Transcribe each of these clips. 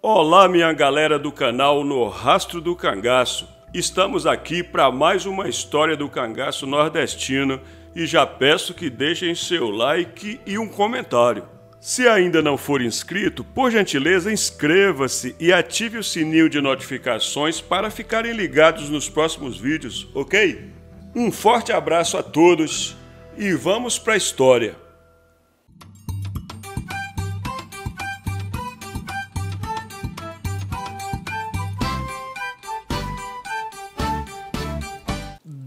Olá, minha galera do canal No Rastro do Cangaço. Estamos aqui para mais uma história do cangaço nordestino e já peço que deixem seu like e um comentário. Se ainda não for inscrito, por gentileza inscreva-se e ative o sininho de notificações para ficarem ligados nos próximos vídeos, ok? Um forte abraço a todos e vamos para a história.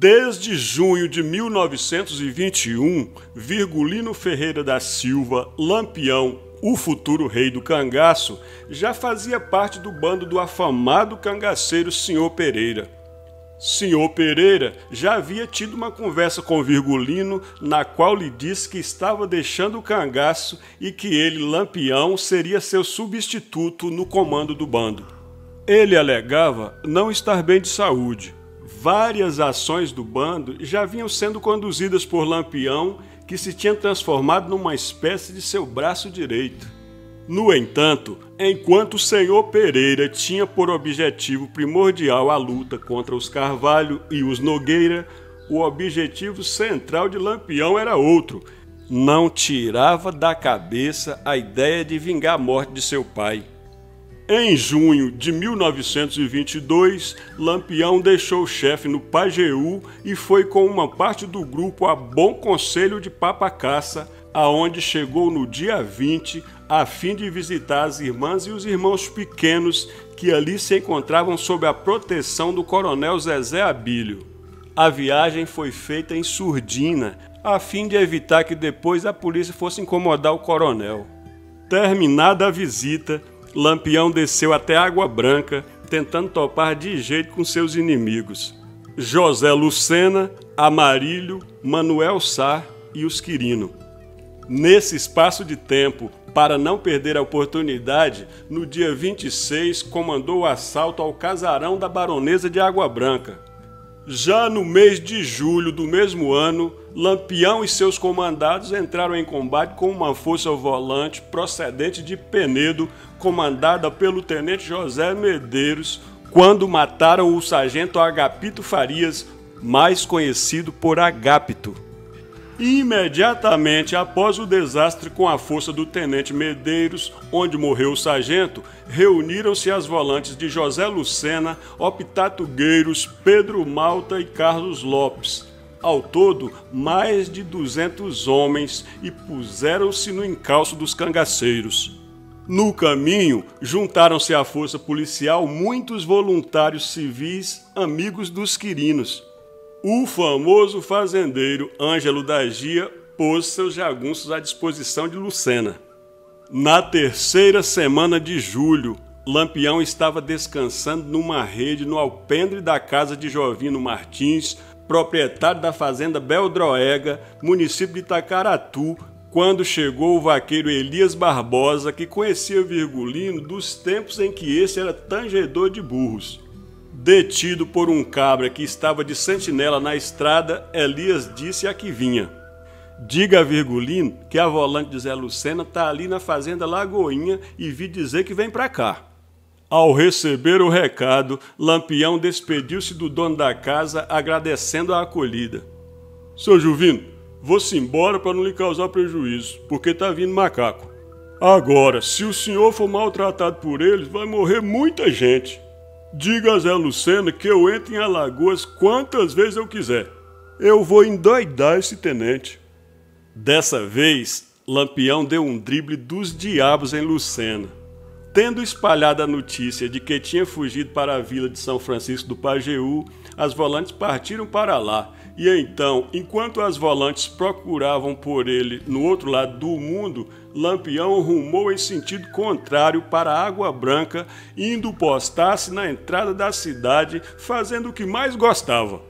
Desde junho de 1921, Virgulino Ferreira da Silva, Lampião, o futuro rei do cangaço, já fazia parte do bando do afamado cangaceiro Senhor Pereira. Senhor Pereira já havia tido uma conversa com Virgulino, na qual lhe disse que estava deixando o cangaço e que ele, Lampião, seria seu substituto no comando do bando. Ele alegava não estar bem de saúde Várias ações do bando já vinham sendo conduzidas por Lampião, que se tinha transformado numa espécie de seu braço direito. No entanto, enquanto o senhor Pereira tinha por objetivo primordial a luta contra os Carvalho e os Nogueira, o objetivo central de Lampião era outro. Não tirava da cabeça a ideia de vingar a morte de seu pai. Em junho de 1922, Lampião deixou o chefe no Pajeú e foi com uma parte do grupo a Bom Conselho de Papacaça, aonde chegou no dia 20 a fim de visitar as irmãs e os irmãos pequenos que ali se encontravam sob a proteção do coronel Zezé Abílio. A viagem foi feita em surdina, a fim de evitar que depois a polícia fosse incomodar o coronel. Terminada a visita, Lampião desceu até Água Branca, tentando topar de jeito com seus inimigos. José Lucena, Amarílio, Manuel Sá e os Quirino. Nesse espaço de tempo, para não perder a oportunidade, no dia 26 comandou o assalto ao casarão da baronesa de Água Branca. Já no mês de julho do mesmo ano, Lampião e seus comandados entraram em combate com uma força volante procedente de Penedo, comandada pelo tenente José Medeiros, quando mataram o sargento Agapito Farias, mais conhecido por Agapito. Imediatamente após o desastre com a força do tenente Medeiros, onde morreu o sargento, reuniram-se as volantes de José Lucena, Optato Gueiros, Pedro Malta e Carlos Lopes. Ao todo, mais de 200 homens e puseram-se no encalço dos cangaceiros. No caminho, juntaram-se à força policial muitos voluntários civis, amigos dos quirinos. O famoso fazendeiro Ângelo da Gia pôs seus jagunços à disposição de Lucena. Na terceira semana de julho, Lampião estava descansando numa rede no alpendre da casa de Jovino Martins, proprietário da fazenda Beldroega, município de Itacaratu, quando chegou o vaqueiro Elias Barbosa, que conhecia Virgulino dos tempos em que esse era tangedor de burros. Detido por um cabra que estava de sentinela na estrada, Elias disse a que vinha. Diga a Virgulino que a volante de Zé Lucena tá ali na fazenda Lagoinha e vi dizer que vem para cá. Ao receber o recado, Lampião despediu-se do dono da casa, agradecendo a acolhida. Seu Juvino, vou-se embora para não lhe causar prejuízo, porque tá vindo macaco. Agora, se o senhor for maltratado por eles, vai morrer muita gente. Diga a Zé Lucena que eu entro em Alagoas quantas vezes eu quiser. Eu vou endoidar esse tenente. Dessa vez, Lampião deu um drible dos diabos em Lucena. Tendo espalhado a notícia de que tinha fugido para a vila de São Francisco do Pajeú, as volantes partiram para lá. E então, enquanto as volantes procuravam por ele no outro lado do mundo, Lampião rumou em sentido contrário para Água Branca, indo postar-se na entrada da cidade, fazendo o que mais gostava: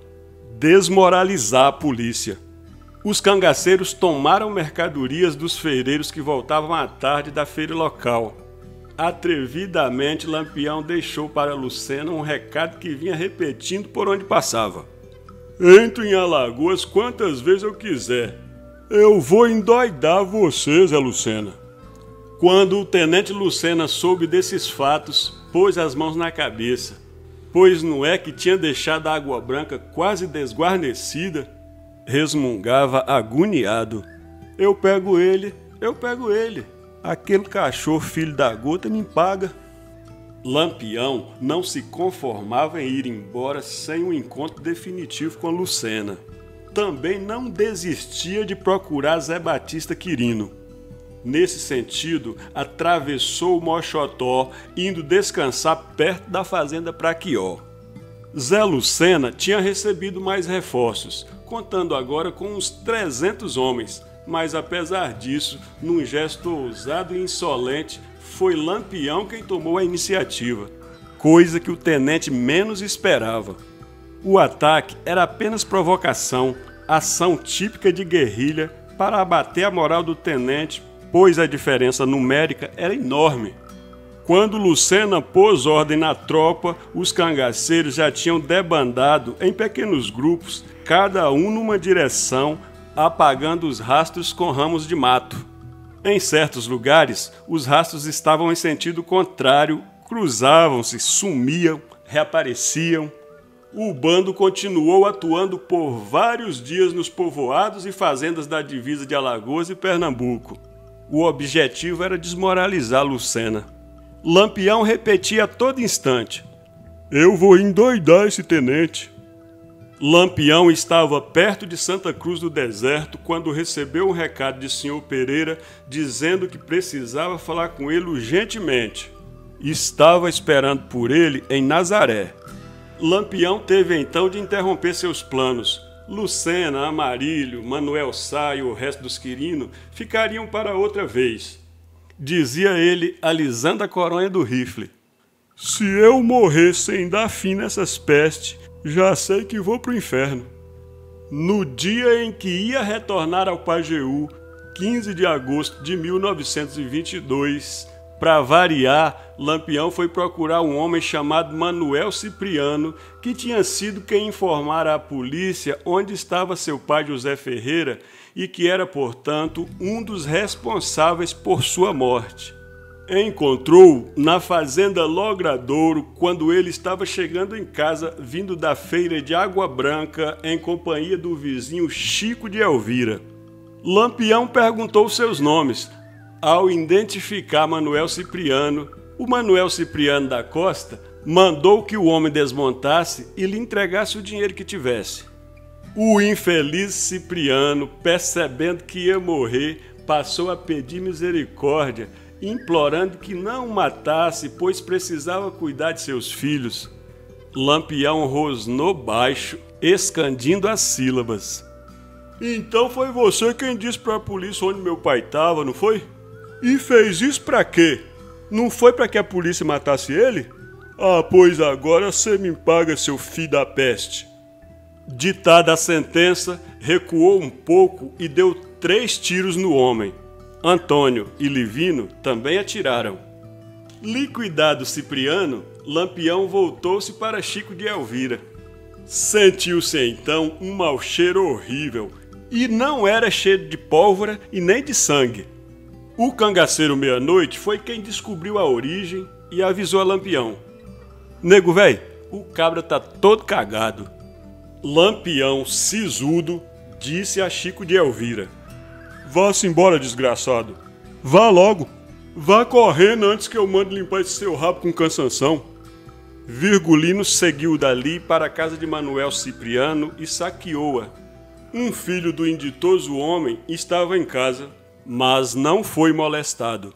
desmoralizar a polícia. Os cangaceiros tomaram mercadorias dos feireiros que voltavam à tarde da feira local. Atrevidamente, Lampião deixou para Lucena um recado que vinha repetindo por onde passava. Entro em Alagoas quantas vezes eu quiser. Eu vou endoidar você, Zé Lucena. Quando o tenente Lucena soube desses fatos, pôs as mãos na cabeça, pois não é que tinha deixado a água branca quase desguarnecida? Resmungava agoniado. Eu pego ele, eu pego ele. Aquele cachorro filho da gota me paga. Lampião não se conformava em ir embora sem um encontro definitivo com Lucena. Também não desistia de procurar Zé Batista Quirino. Nesse sentido, atravessou o Mochotó, indo descansar perto da fazenda Praquió. Zé Lucena tinha recebido mais reforços, contando agora com uns 300 homens, mas apesar disso, num gesto ousado e insolente, foi Lampião quem tomou a iniciativa, coisa que o tenente menos esperava. O ataque era apenas provocação, ação típica de guerrilha para abater a moral do tenente, pois a diferença numérica era enorme. Quando Lucena pôs ordem na tropa, os cangaceiros já tinham debandado em pequenos grupos, cada um numa direção, apagando os rastros com ramos de mato. Em certos lugares, os rastros estavam em sentido contrário, cruzavam-se, sumiam, reapareciam. O bando continuou atuando por vários dias nos povoados e fazendas da divisa de Alagoas e Pernambuco. O objetivo era desmoralizar Lucena. Lampião repetia a todo instante: Eu vou endoidar esse tenente. Lampião estava perto de Santa Cruz do Deserto quando recebeu um recado de Sr. Pereira dizendo que precisava falar com ele urgentemente. Estava esperando por ele em Nazaré. Lampião teve então de interromper seus planos. Lucena, Amarílio, Manuel Sá e o resto dos Quirino ficariam para outra vez. Dizia ele, alisando a coronha do rifle. Se eu morrer sem dar fim nessas pestes, já sei que vou pro inferno. No dia em que ia retornar ao Pajeú, 15 de agosto de 1922, para variar, Lampião foi procurar um homem chamado Manuel Cipriano, que tinha sido quem informara à polícia onde estava seu pai José Ferreira e que era, portanto, um dos responsáveis por sua morte encontrou na fazenda Logradouro quando ele estava chegando em casa vindo da feira de Água Branca em companhia do vizinho Chico de Elvira. Lampião perguntou seus nomes. Ao identificar Manuel Cipriano, o Manuel Cipriano da Costa mandou que o homem desmontasse e lhe entregasse o dinheiro que tivesse. O infeliz Cipriano, percebendo que ia morrer, passou a pedir misericórdia implorando que não o matasse, pois precisava cuidar de seus filhos. Lampião rosnou baixo, escandindo as sílabas. Então foi você quem disse para a polícia onde meu pai estava, não foi? E fez isso para quê? Não foi para que a polícia matasse ele? Ah, pois agora você me paga, seu filho da peste. Ditada a sentença, recuou um pouco e deu três tiros no homem. Antônio e Livino também atiraram. Liquidado Cipriano, Lampião voltou-se para Chico de Elvira. Sentiu-se então um mau cheiro horrível, e não era cheiro de pólvora e nem de sangue. O cangaceiro meia-noite foi quem descobriu a origem e avisou a Lampião. Nego véi, o cabra tá todo cagado. Lampião, sisudo, disse a Chico de Elvira. Vá-se embora, desgraçado. Vá logo. Vá correndo antes que eu mande limpar esse seu rabo com cansanção. Virgulino seguiu dali para a casa de Manuel Cipriano e saqueou-a. Um filho do inditoso homem estava em casa, mas não foi molestado.